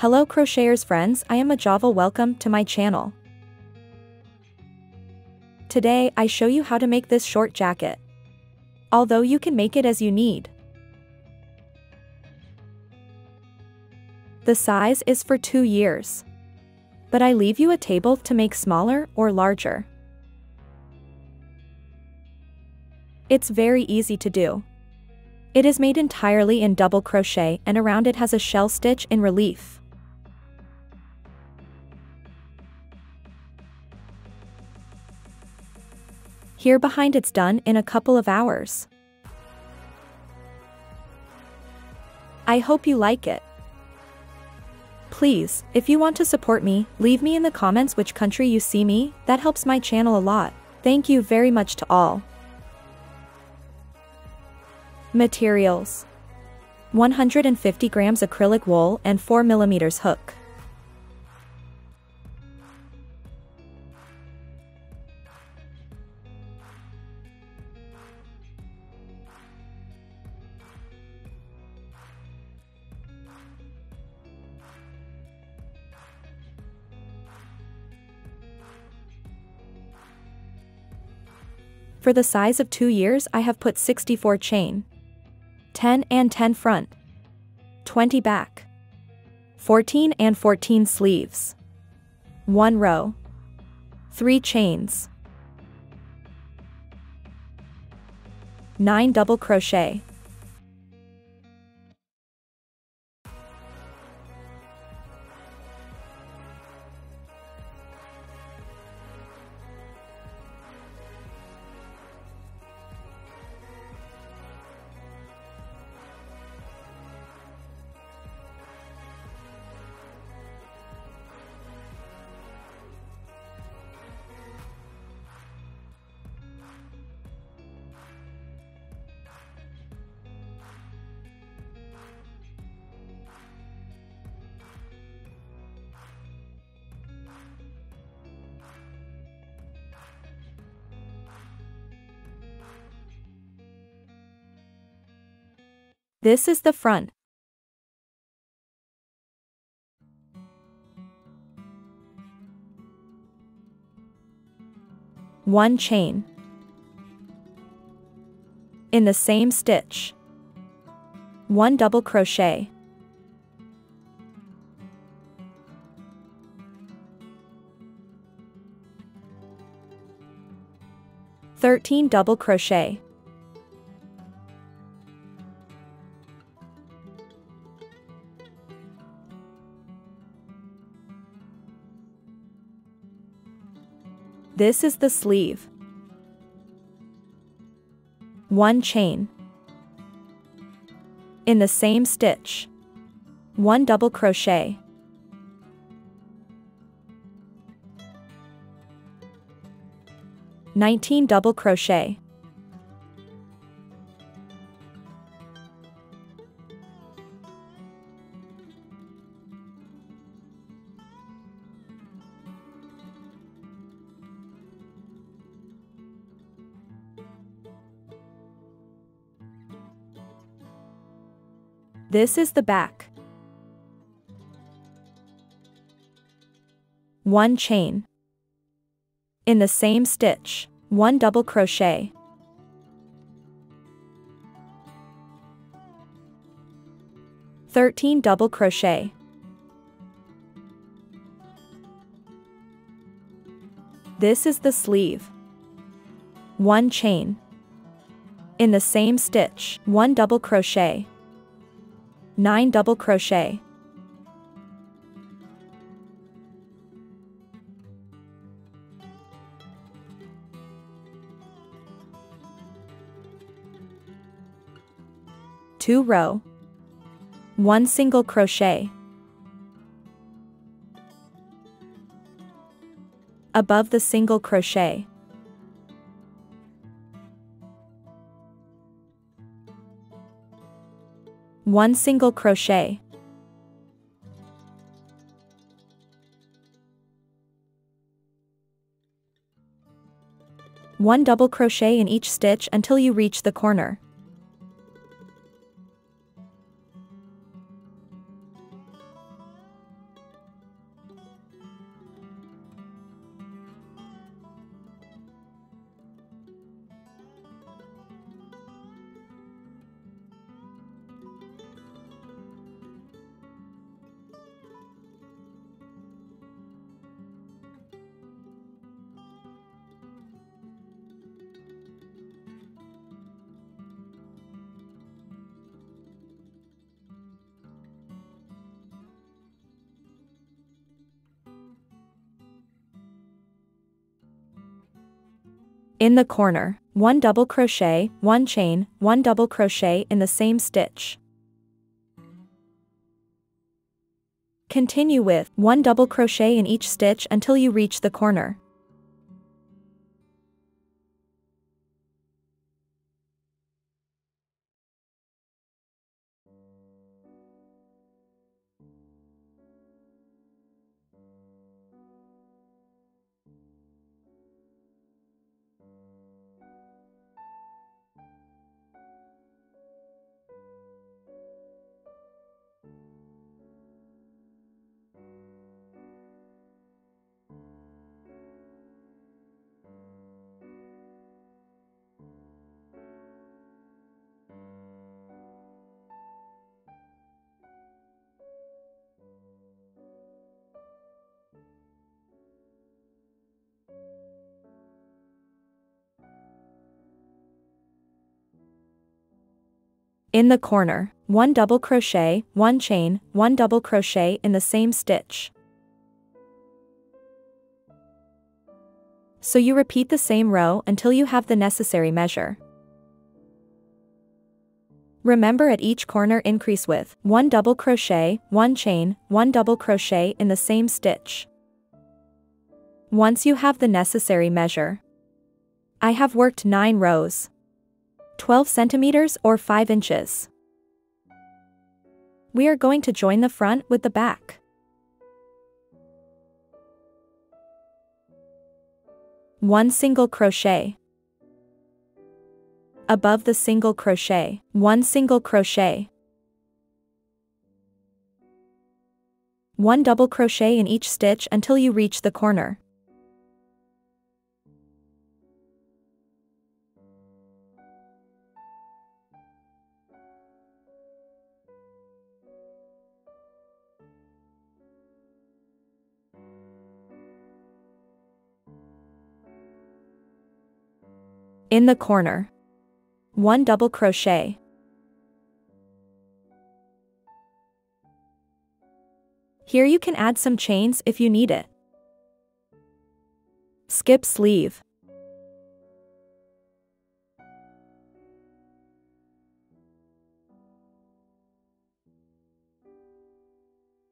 Hello crocheters friends, I am Ajava welcome to my channel. Today I show you how to make this short jacket. Although you can make it as you need. The size is for 2 years. But I leave you a table to make smaller or larger. It's very easy to do. It is made entirely in double crochet and around it has a shell stitch in relief. Here behind it's done in a couple of hours. I hope you like it. Please, if you want to support me, leave me in the comments which country you see me, that helps my channel a lot. Thank you very much to all. Materials 150 grams acrylic wool and 4 millimeters hook. For the size of 2 years I have put 64 chain. 10 and 10 front. 20 back. 14 and 14 sleeves. 1 row. 3 chains. 9 double crochet. This is the front. One chain. In the same stitch. One double crochet. Thirteen double crochet. This is the sleeve. 1 chain. In the same stitch. 1 double crochet. Nineteen double crochet. This is the back. 1 chain. In the same stitch, 1 double crochet. Thirteen double crochet. This is the sleeve. 1 chain. In the same stitch, 1 double crochet. 9 double crochet. Two row. One single crochet. Above the single crochet. 1 single crochet. One double crochet in each stitch until you reach the corner. In the corner, 1 double crochet, 1 chain, 1 double crochet in the same stitch. Continue with 1 double crochet in each stitch until you reach the corner. In the corner, 1 double crochet, 1 chain, 1 double crochet in the same stitch. So you repeat the same row until you have the necessary measure. Remember at each corner increase with 1 double crochet, 1 chain, 1 double crochet in the same stitch. Once you have the necessary measure. I have worked 9 rows. 12 centimeters or 5 inches. We are going to join the front with the back. One single crochet. Above the single crochet, one single crochet. One double crochet in each stitch until you reach the corner. In the corner. 1 double crochet. Here you can add some chains if you need it. Skip sleeve.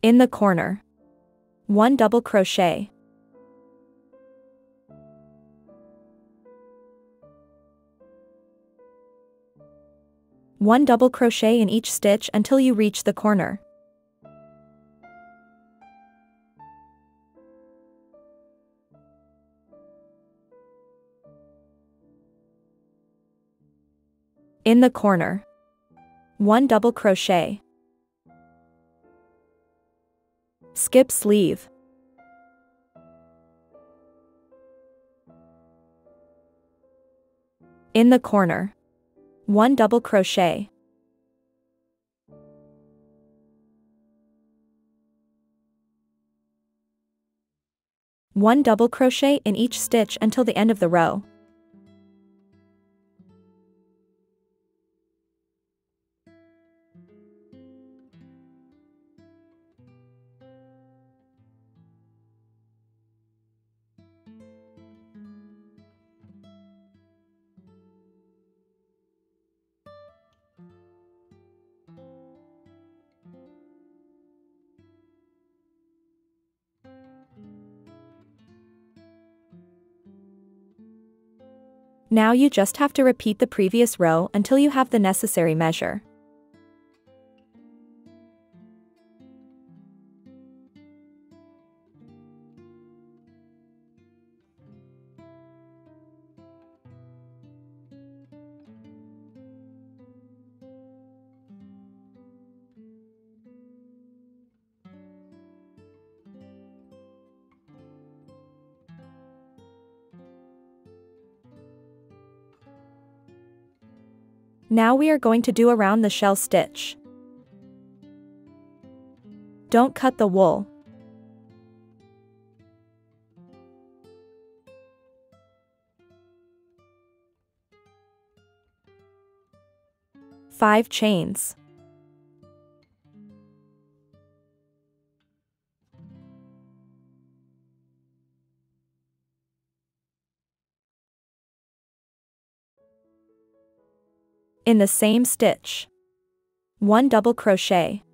In the corner. 1 double crochet. 1 double crochet in each stitch until you reach the corner. In the corner. 1 double crochet. Skip sleeve. In the corner. 1 double crochet. One double crochet in each stitch until the end of the row. Now you just have to repeat the previous row until you have the necessary measure. Now we are going to do around the shell stitch. Don't cut the wool. Five chains. In the same stitch. 1 double crochet.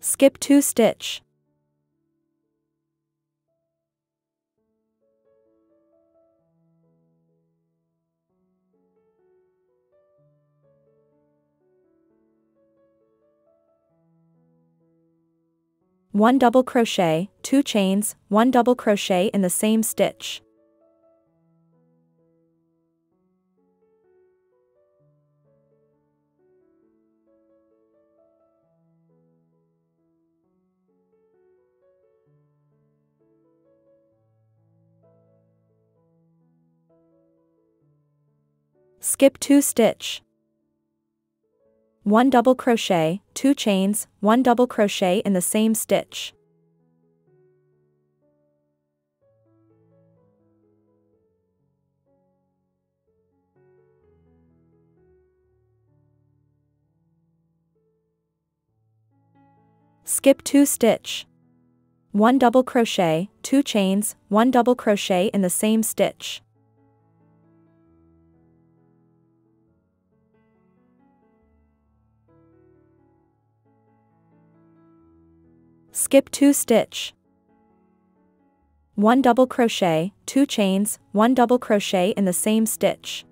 Skip 2 stitch. One double crochet, two chains, one double crochet in the same stitch. Skip 2 stitch. 1 double crochet, 2 chains, 1 double crochet in the same stitch. Skip 2 stitch. 1 double crochet, 2 chains, 1 double crochet in the same stitch. Skip 2 stitch. 1 double crochet, 2 chains, 1 double crochet in the same stitch.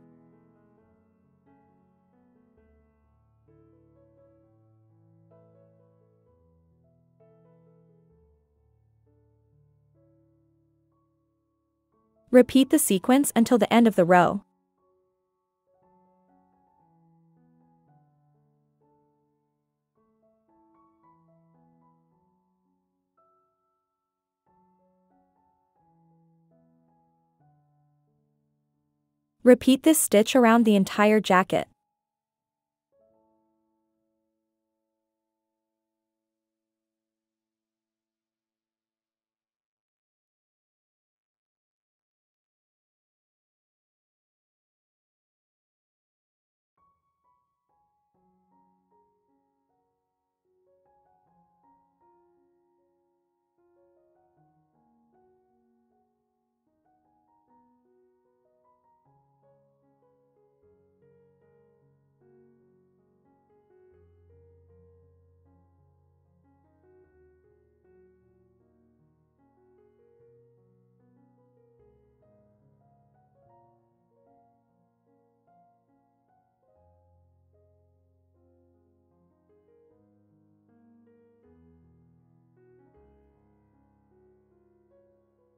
Repeat the sequence until the end of the row. Repeat this stitch around the entire jacket.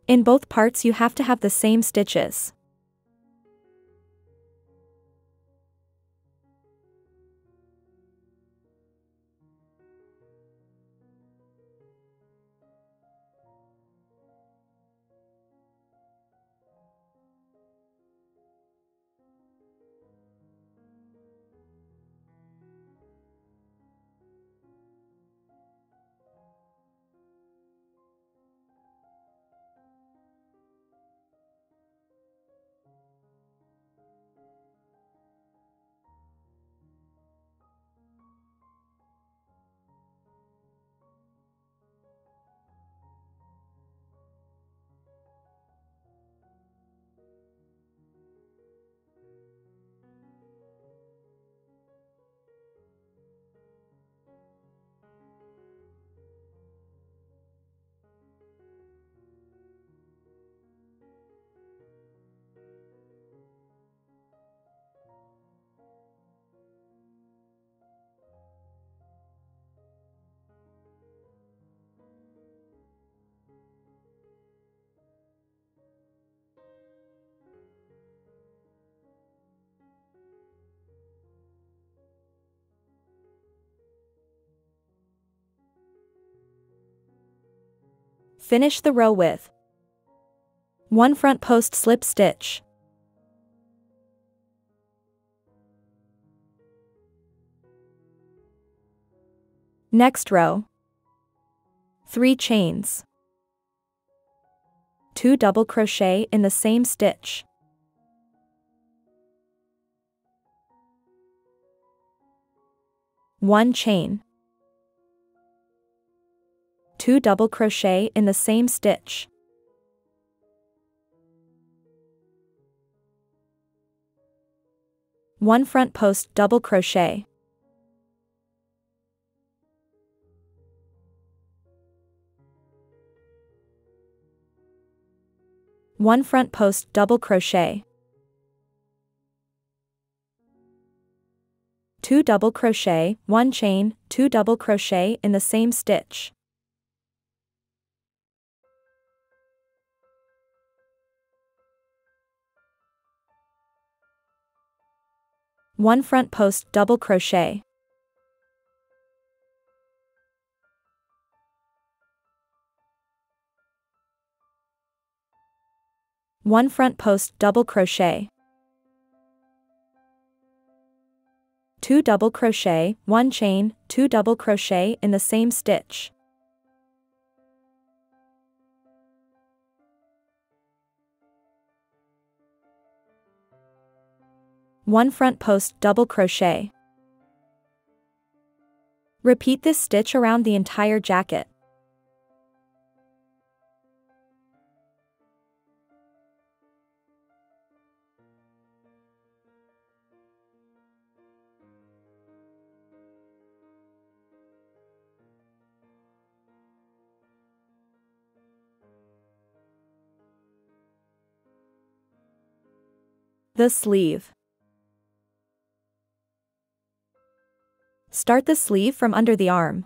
In both parts you have to have the same stitches. Finish the row with 1 front post slip stitch. Next row. 3 chains. 2 double crochet in the same stitch. One chain. 2 double crochet in the same stitch. One front post double crochet. One front post double crochet. 2 double crochet, 1 chain, 2 double crochet in the same stitch. One front post double crochet. One front post double crochet. 2 double crochet, 1 chain, 2 double crochet in the same stitch. One front post double crochet. Repeat this stitch around the entire jacket. The sleeve. Start the sleeve from under the arm.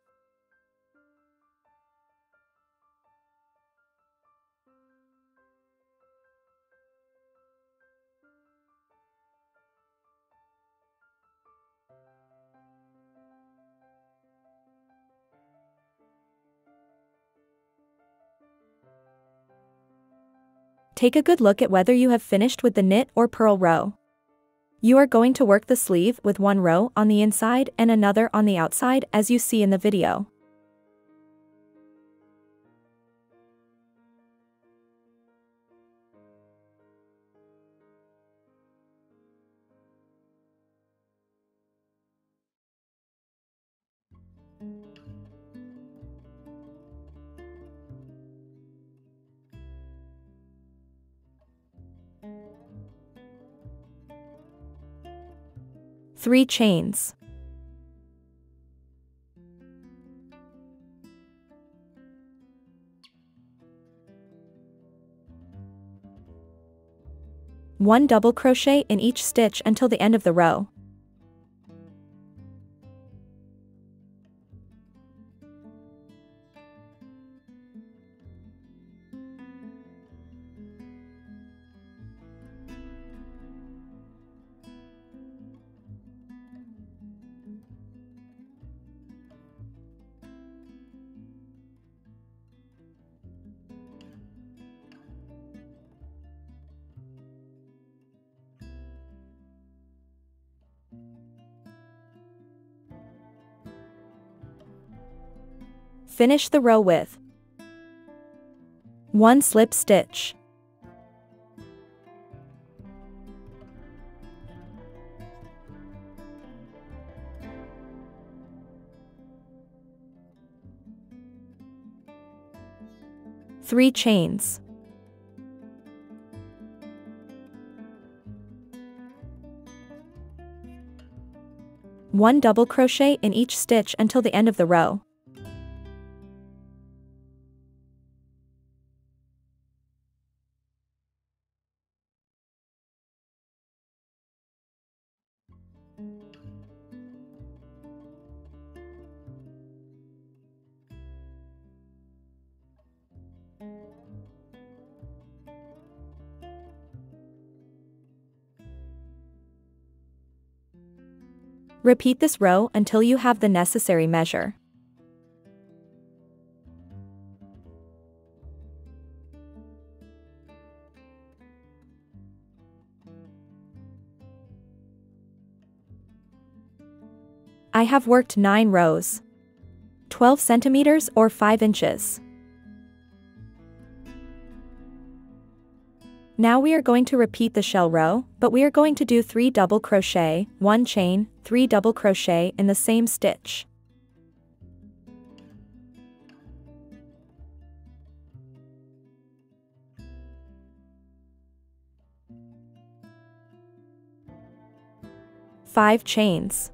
Take a good look at whether you have finished with the knit or purl row. You are going to work the sleeve with one row on the inside and another on the outside as you see in the video. Three chains. One double crochet in each stitch until the end of the row. Finish the row with 1 slip stitch. Three chains. One double crochet in each stitch until the end of the row. Repeat this row until you have the necessary measure. I have worked 9 rows. 12 centimeters or 5 inches. Now we are going to repeat the shell row, but we are going to do 3 double crochet, 1 chain, 3 double crochet in the same stitch. Five chains.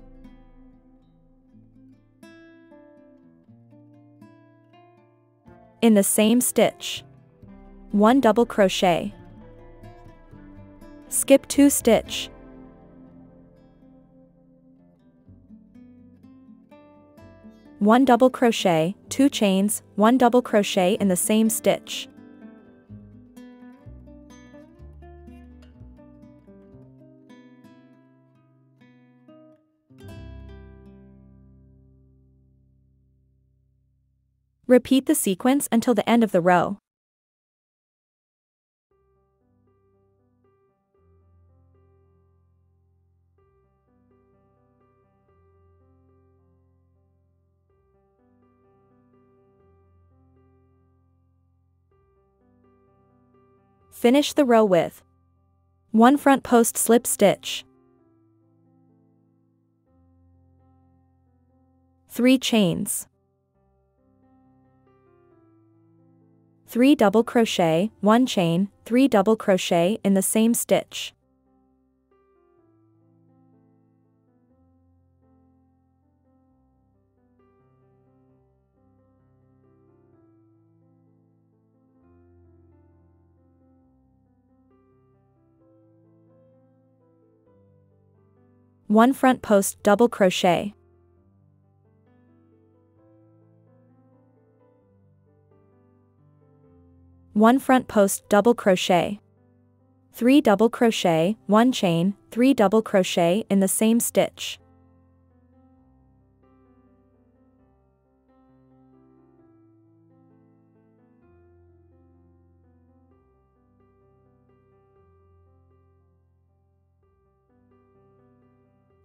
In the same stitch. 1 double crochet. Skip 2 stitch. One double crochet, two chains, one double crochet in the same stitch. Repeat the sequence until the end of the row. Finish the row with 1 front post slip stitch, 3 chains, 3 double crochet, 1 chain, 3 double crochet in the same stitch. One front post double crochet. 1 front post double crochet. 3 double crochet, 1 chain, 3 double crochet in the same stitch.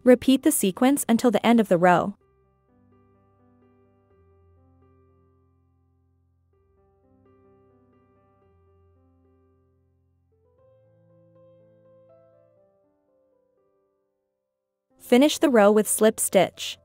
Repeat the sequence until the end of the row. Finish the row with slip stitch.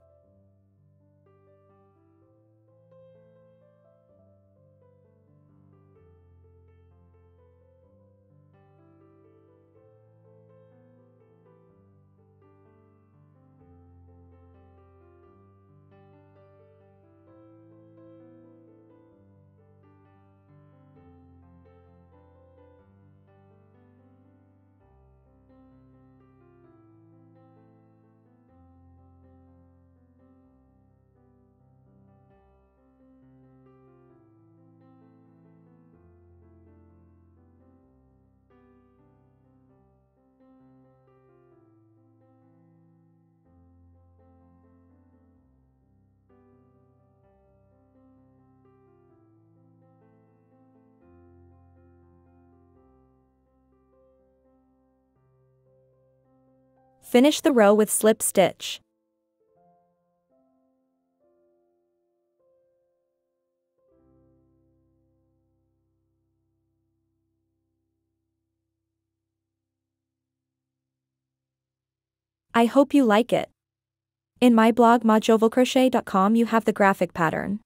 Finish the row with slip stitch. I hope you like it. In my blog majovelcrochet.com you have the graphic pattern.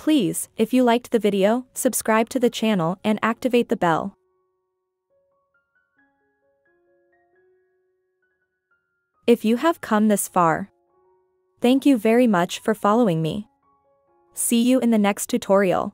Please, if you liked the video, subscribe to the channel and activate the bell. If you have come this far, thank you very much for following me. See you in the next tutorial.